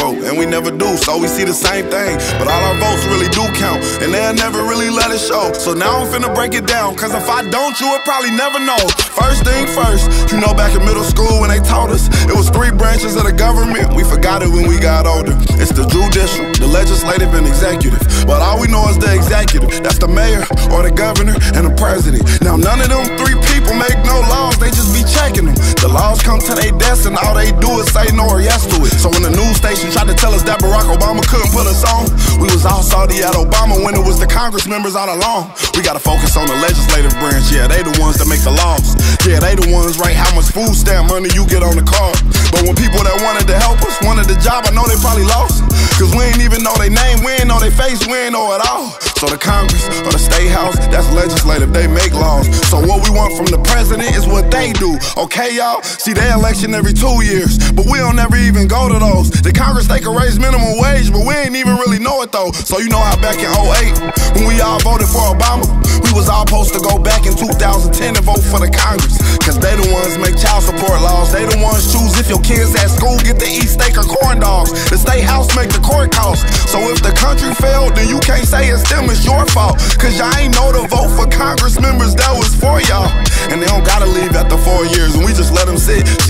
vote, and we never do, so we see the same thing. But all our votes really do count, and they'll never really let it show. So now I'm finna break it down, cause if I don't, you would probably never know. First thing first, you know back in middle school when they taught us, it was three branches of the government. We forgot it when we got older. It's the judicial, the legislative, and executive. But all we know is the executive. That's the mayor, or the governor, and the president. Now none of them three people make no laws, they just be checking them. The laws come to their desk, and all they do is say no or yes to it. So when the news station tried to tell us that Barack Obama couldn't put us on, we was all salty at Obama when it was the Congress members all along. We gotta focus on the legislative branch, yeah, they the ones that make the laws. Yeah, they the ones write how much food stamp money you get on the card. But when people that wanted to help us wanted the job, I know they probably lost. Cause we ain't even know their name, we ain't know their face, we ain't know it all. So the Congress or the State House, that's legislative, they make laws. So what we want from the president is what they do, okay y'all? See, they election every two years, but we don't ever even go to those. The Congress, they can raise minimum wage, but we ain't even really know it though. So you know how back in 08, when we all voted for Obama, we was all supposed to go back in 2010 and vote for the Congress. Cause they the ones make child support laws, they the ones choose if your kids at school get to eat steak or corn dogs. The State House make the court costs. So if the country failed, then you can't say it's them, it's your fault. Cause y'all ain't know to vote for Congress members that was for y'all. And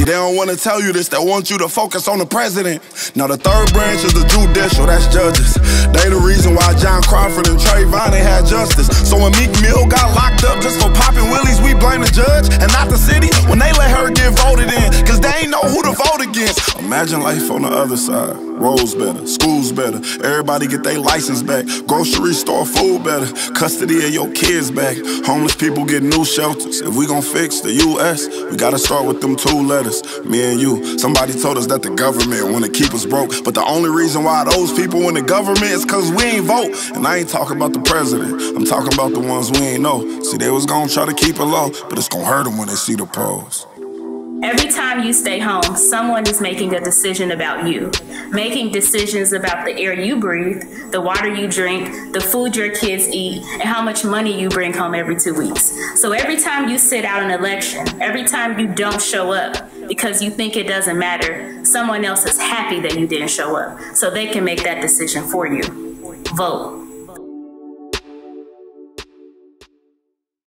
See, they don't wanna tell you this, they want you to focus on the president. Now, the third branch is the judicial, that's judges. They the reason why John Crawford and Trayvon ain't had justice. So when Meek Mill got locked up just for popping willies, we blame the judge and not the city. When they let her get voted in, cause they ain't know who to vote against. Imagine life on the other side. Roads better, schools better, everybody get their license back. Grocery store food better, custody of your kids back. Homeless people get new shelters. If we gon' fix the US, we gotta start with them two letters. Me and you. Somebody told us that the government wanna keep us broke. But the only reason why those people in the government is cause we ain't vote. And I ain't talking about the president, I'm talking about the ones we ain't know. See, they was gonna try to keep it low, but it's gonna hurt them when they see the pros. Every time you stay home, someone is making a decision about you, making decisions about the air you breathe, the water you drink, the food your kids eat, and how much money you bring home every two weeks. So every time you sit out an election, every time you don't show up because you think it doesn't matter, someone else is happy that you didn't show up so they can make that decision for you. Vote.